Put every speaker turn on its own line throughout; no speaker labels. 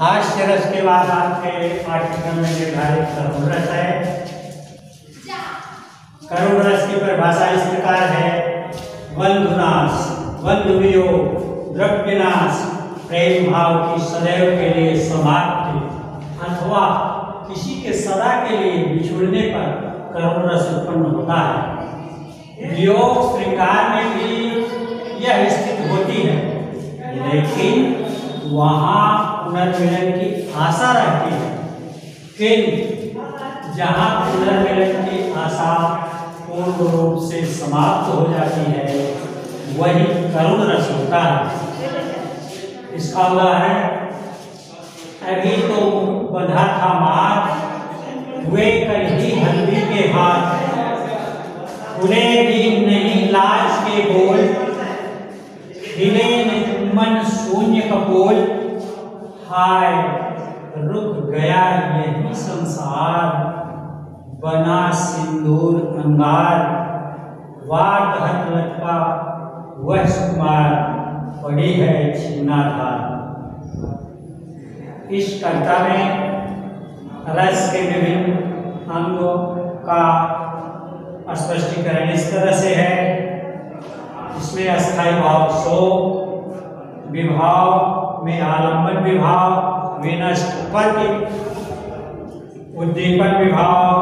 हास्य रस के बाद आपके पाठ्यक्रम में निर्धारित करुण रस है। करुण रस की परिभाषा इस प्रकार है। बंधुनाश बंधु वियोग द्रव्यनाश, प्रेम भाव की सदैव के लिए समाप्ति अथवा किसी के सदा के लिए बिछुड़ने पर करुण रस उत्पन्न होता है। वियोग श्रृंगार में भी यह स्थिति होती है। लेकिन वहाँ पुनर्मिलन की आशा रहती है। किंतु जहाँ पुनर्मिलन की आशा पूर्ण रूप से समाप्त हो जाती है, वही करुण रस होता है। इसका उदाहरण, अभी तो बंधा था मार, हुए कल ही हल्दी के हाथ खुले भी नहीं लाज के बोल खिले मन शून्य कपोल हाय, रुक गया यही संसार, बना सिंदूर अंगार वाट हट लटका, वह सुकुमार, पड़ी है छिन्नाधार। इस कविता में रस के विभिन्न अंगों का स्पष्टीकरण इस तरह से है। इसमें अस्थायी भाव शोक विभाव में आलंबन विभाव, विनष्ट उपपत्ति उद्दीपन विभाव,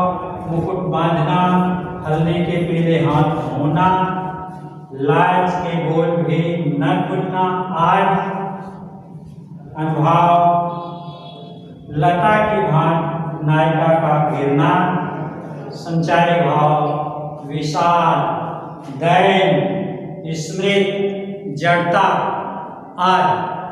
मुकुट बांधना हल्दी के पीले हाथ होना लाज के बोल भी न खुलना, आज अनुभाव लता की भान नायिका का गिरना, संचारी भाव, विशाल दैन स्मृत, जड़ता I